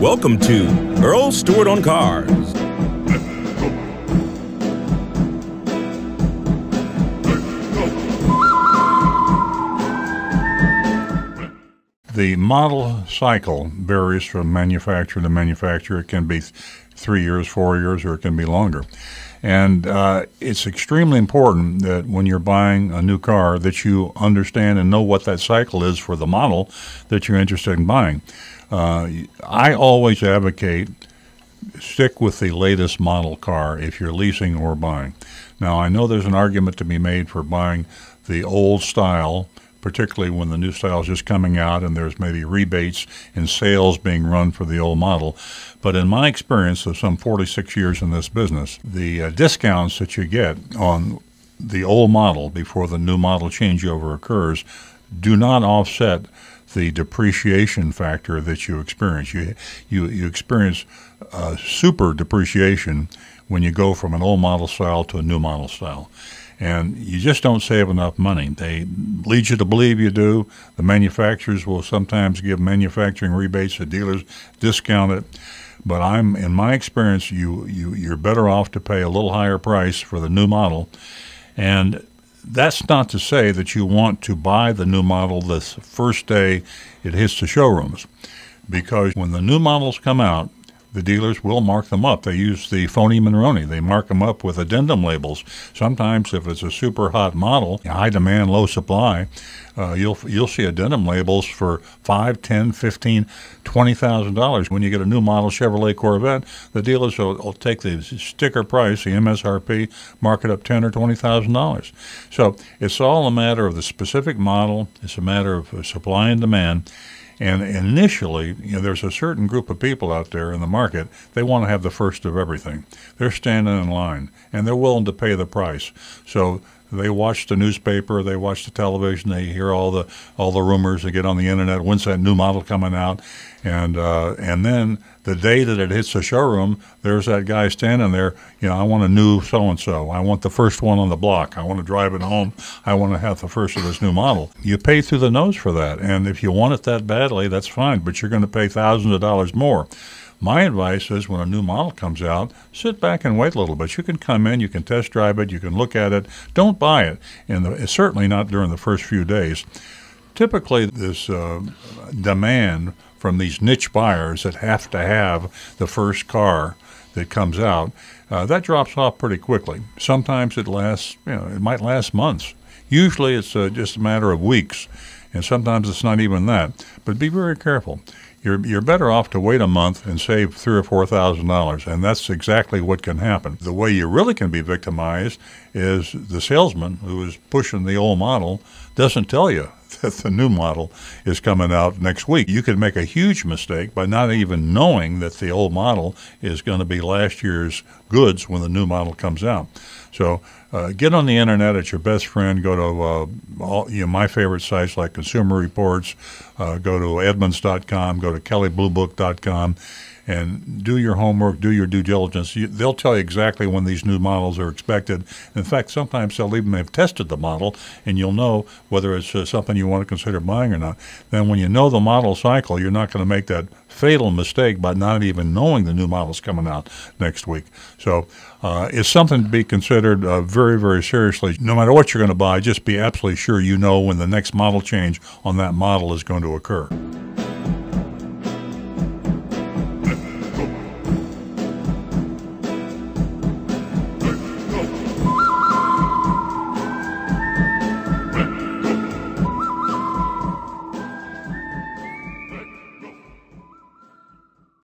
Welcome to Earl Stewart on Cars. The model cycle varies from manufacturer to manufacturer. It can be th- three years, four years, or it can be longer. And uh, it's extremely important that when you're buying a new car that you understand and know what that cycle is for the model that you're interested in buying. Uh, I always advocate stick with the latest model car if you're leasing or buying. Now, I know there's an argument to be made for buying the old style particularly when the new style is just coming out and there's maybe rebates and sales being run for the old model. But in my experience of some 46 years in this business, the uh, discounts that you get on the old model before the new model changeover occurs do not offset the depreciation factor that you experience. You you, you experience uh, super depreciation when you go from an old model style to a new model style and you just don't save enough money. They lead you to believe you do. The manufacturers will sometimes give manufacturing rebates. to dealers discount it. But I'm, in my experience, you, you you're better off to pay a little higher price for the new model, and that's not to say that you want to buy the new model this first day it hits the showrooms, because when the new models come out, the dealers will mark them up. They use the phony Monroney. They mark them up with addendum labels. Sometimes, if it's a super hot model, high demand, low supply, uh, you'll you'll see addendum labels for five, ten, fifteen, twenty thousand dollars. When you get a new model Chevrolet Corvette, the dealers will, will take the sticker price, the MSRP, mark it up ten or twenty thousand dollars. So it's all a matter of the specific model. It's a matter of supply and demand. And initially, you know, there's a certain group of people out there in the market, they want to have the first of everything. They're standing in line and they're willing to pay the price. So they watch the newspaper, they watch the television, they hear all the all the rumors, they get on the internet, when's that new model coming out? And uh, and then the day that it hits the showroom, there's that guy standing there. You know, I want a new so and so. I want the first one on the block. I want to drive it home. I want to have the first of this new model. You pay through the nose for that, and if you want it that badly, that's fine. But you're going to pay thousands of dollars more. My advice is when a new model comes out, sit back and wait a little bit. You can come in, you can test drive it, you can look at it. Don't buy it, and certainly not during the first few days. Typically, this uh, demand from these niche buyers that have to have the first car that comes out, uh, that drops off pretty quickly. Sometimes it lasts, you know, it might last months. Usually it's uh, just a matter of weeks, and sometimes it's not even that. But be very careful. You're, you're better off to wait a month and save three or four thousand dollars, and that's exactly what can happen. The way you really can be victimized is the salesman who is pushing the old model doesn't tell you that the new model is coming out next week. You could make a huge mistake by not even knowing that the old model is going to be last year's goods when the new model comes out. So uh, get on the internet. It's your best friend. Go to uh, all, you know, my favorite sites like Consumer Reports. Uh, go to Edmunds.com. Go to KelleyBlueBook.com and do your homework, do your due diligence. You, they'll tell you exactly when these new models are expected. In fact, sometimes they'll even have tested the model, and you'll know whether it's uh, something you want to consider buying or not. Then, when you know the model cycle, you're not going to make that fatal mistake by not even knowing the new model's coming out next week. So, uh, it's something to be considered uh, very, very seriously. No matter what you're going to buy, just be absolutely sure you know when the next model change on that model is going to occur.